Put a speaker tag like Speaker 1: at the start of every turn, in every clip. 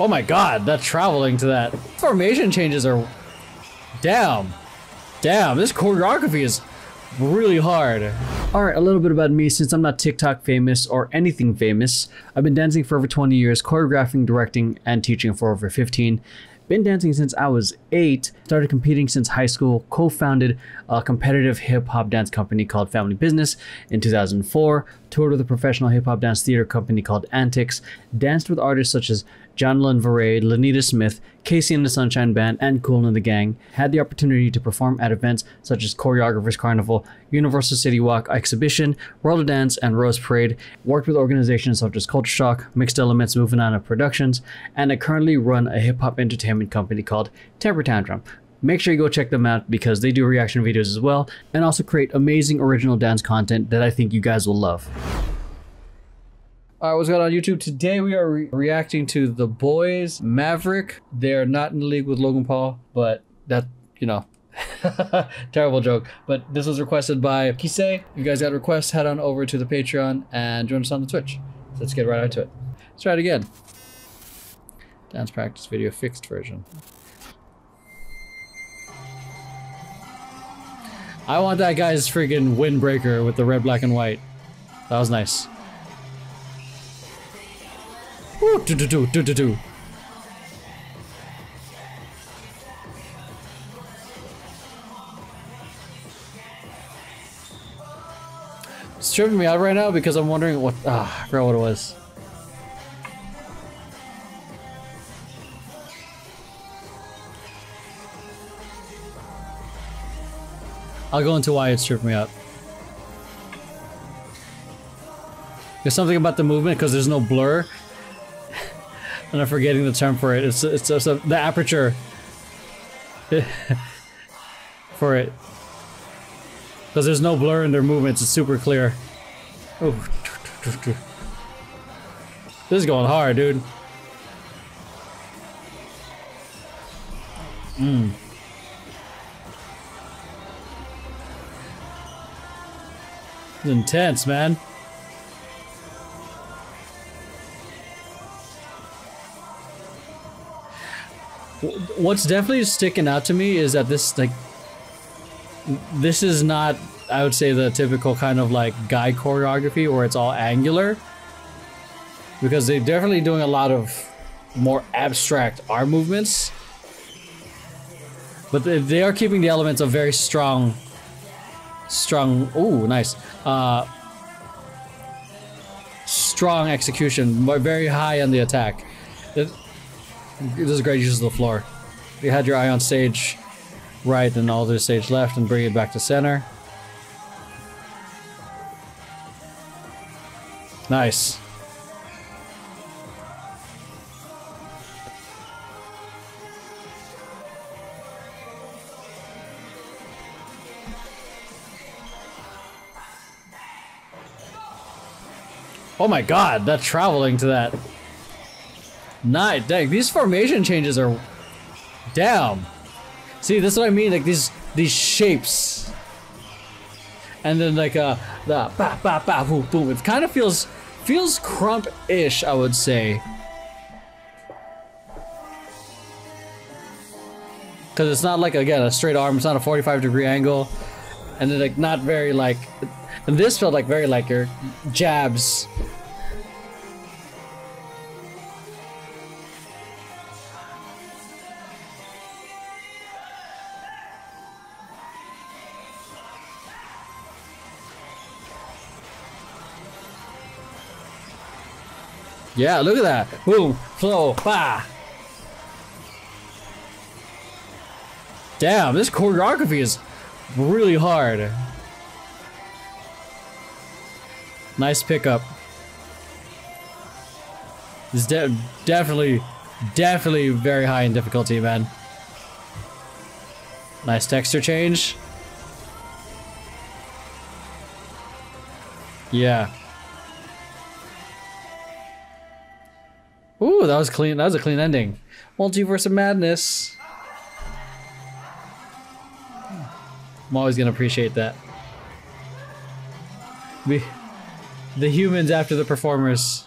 Speaker 1: Oh my god, that traveling to that. Formation changes are... Damn. Damn, this choreography is really hard. Alright, a little bit about me since I'm not TikTok famous or anything famous. I've been dancing for over 20 years, choreographing, directing, and teaching for over 15. Been dancing since I was 8, started competing since high school, co-founded a competitive hip-hop dance company called Family Business in 2004, toured with a professional hip-hop dance theater company called Antics, danced with artists such as Jonathan Varay, Lanita Smith, KC and the Sunshine Band, and Kool and the Gang, had the opportunity to perform at events such as Choreographers Carnival, Universal City Walk Exhibition, World of Dance, and Rose Parade, worked with organizations such as Culture Shock, Mixed Elements, Moving On Productions, and I currently run a hip hop entertainment company called Temper Tantrum. Make sure you go check them out because they do reaction videos as well and also create amazing original dance content that I think you guys will love. All right, what's going on YouTube? Today we are re reacting to The Boyz Maverick. They're not in the league with Logan Paul, but that, you know, terrible joke. But this was requested by Kisei. If you guys got requests, head on over to the Patreon and join us on the Twitch. So let's get right into it. Let's try it again. Dance practice video fixed version. I want that guy's freaking windbreaker with the red, black, and white. That was nice. Do do do do do do. It's tripping me out right now because I'm wondering what. Ah, I forgot what it was. I'll go into why it's tripping me out. There's something about the movement because there's no blur. And I'm forgetting the term for it. It's it's, it's, the aperture for it. Because there's no blur in their movements. It's super clear. Oh, this is going hard, dude. Mmm. It's intense, man. What's definitely sticking out to me is that this, like, this is not, I would say, the typical kind of, like, guy choreography where it's all angular. Because they're definitely doing a lot of more abstract arm movements. But they, are keeping the elements of very strong strong. Oh, nice. Uh, strong execution, very high on the attack. This is great use of the floor. You had your eye on stage right and all the stage left and bring it back to center. Nice. Oh my god, that traveling to that. Night, dang, these formation changes are... Damn. See, that's what I mean, like these these shapes. And then like uh the ba ba ba boom boom. It kind of feels feels krump-ish, I would say. Cause it's not like again a straight arm, it's not a 45 degree angle. And then like not very like and this felt like very like your jabs. Yeah, look at that. Boom, flow, ba. Damn, this choreography is really hard. Nice pickup. This de definitely, definitely very high in difficulty, man. Nice texture change. Yeah. Ooh, that was clean. That was a clean ending. Multiverse of Madness. I'm always gonna appreciate that. We the humans after the performers.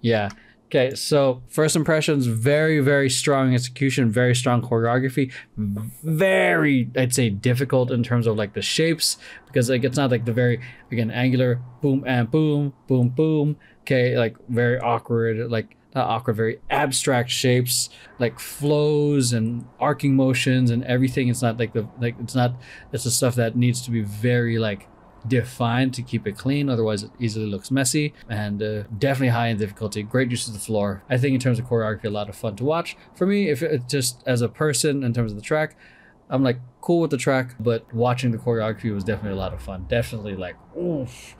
Speaker 1: Yeah, Okay, so first impressions, very, very strong execution, very strong choreography, very, I'd say, difficult in terms of like the shapes because like it's not like the very again angular boom and boom, boom, boom. Okay, like very awkward, like not awkward, very abstract shapes, like flows and arcing motions and everything. It's not like the like it's not it's the stuff that needs to be very like defined to keep it clean otherwise it easily looks messy and uh, definitely high in difficulty great use of the floor. I think in terms of choreography a lot of fun to watch. For me if it just as a person in terms of the track i'm like cool with the track but watching the choreography was definitely a lot of fun. Definitely like oof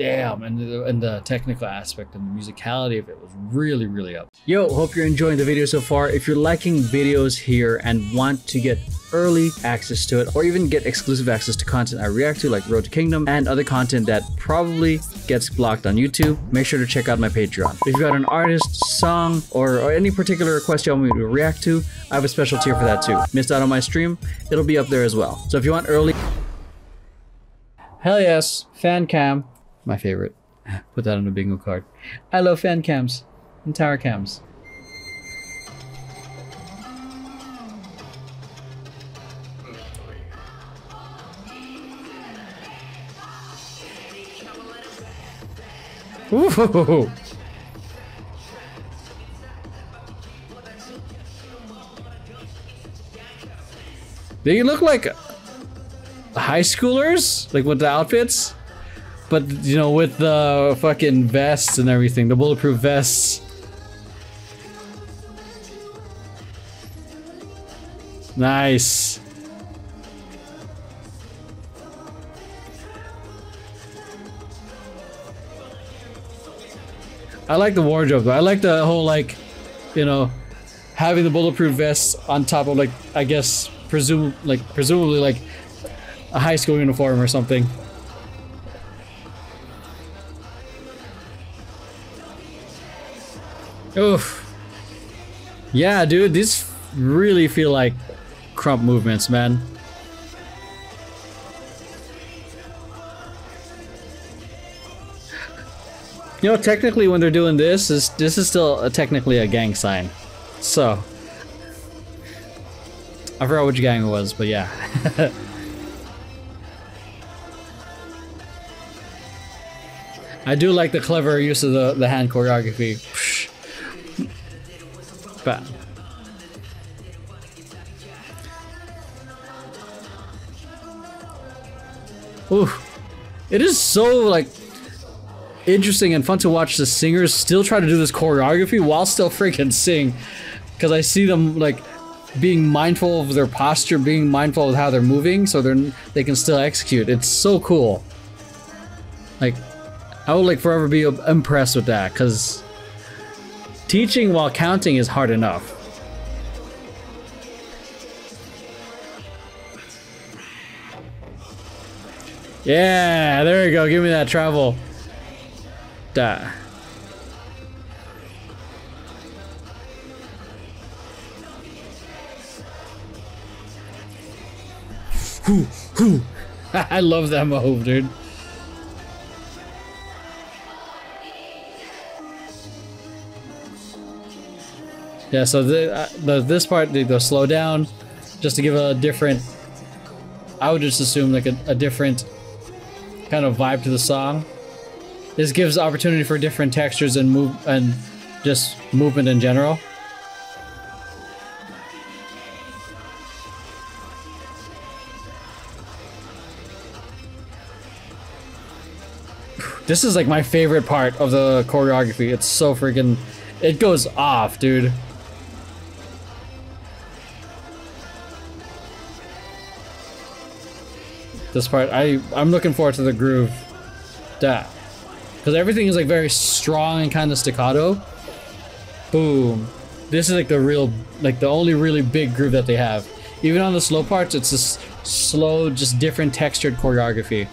Speaker 1: damn and the, and the technical aspect and the musicality of it was really really up. Yo hope you're enjoying the video so far. If you're liking videos here and want to get early access to it or even get exclusive access to content i react to like road to kingdom and other content that probably gets blocked on youtube make sure to check out my patreon. If you've got an artist song or, or any particular request you want me to react to i have a special tier for that too. Missed out on my stream it'll be up there as well. So if you want early hell yes fan cam my favorite. Put that on a bingo card. I love fan cams and tower cams. Ooh. They look like high schoolers, like with the outfits. But, you know, with the fucking vests and everything, the bulletproof vests. Nice. I like the wardrobe though. I like the whole like, you know, having the bulletproof vests on top of like, I guess, presume like presumably like a high school uniform or something. Oof. Yeah, dude, these really feel like krump movements, man. You know, technically when they're doing this, is this is still a, technically a gang sign. So. I forgot which gang it was, but yeah. I do like the clever use of the, the hand choreography. But Ooh. It is so like interesting and fun to watch the singers still try to do this choreography while still freaking sing. Cause I see them like being mindful of their posture, being mindful of how they're moving so they're they can still execute. It's so cool. Like I would like forever be impressed with that because Teaching while counting is hard enough. Yeah, there you go. Give me that travel. Da. I love that move, dude. Yeah, so the, uh, the this part, the, the, slow down, just to give a different, I would just assume like a, a different kind of vibe to the song. This gives opportunity for different textures and move and just movement in general. This is like my favorite part of the choreography. It's so freaking, it goes off, dude. This part, I, I'm looking forward to the groove. That. Because everything is like very strong and kind of staccato. Boom. This is like the real, like the only really big groove that they have. Even on the slow parts, it's just slow, just different textured choreography.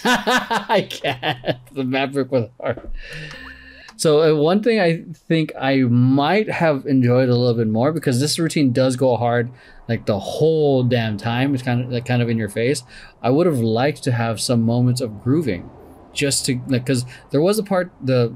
Speaker 1: I can't. The Maverick with heart. So uh, one thing I think I might have enjoyed a little bit more because this routine does go hard like the whole damn time. It's kind of like kind of in your face. I would have liked to have some moments of grooving, just to like because there was a part the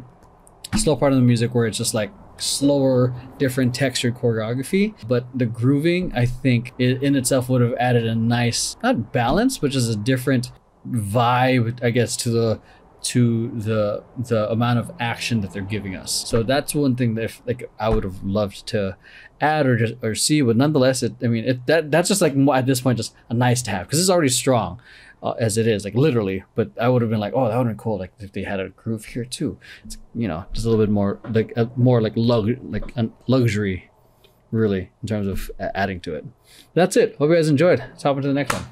Speaker 1: slow part of the music where it's just like slower, different textured choreography. But the grooving, I think, in itself would have added a nice not balance, but just a different vibe, I guess, to the to the the amount of action that they're giving us. So that's one thing that if, like I would have loved to add or just or see, but nonetheless, it I mean it that that's just like at this point just a nice to have because it's already strong. Uh, as it is, like literally, but I would have been like, oh, that would have been cool, like if they had a groove here too. It's you know just a little bit more like a, more like lug like a luxury, really in terms of adding to it. That's it. Hope you guys enjoyed. Let's hop into the next one.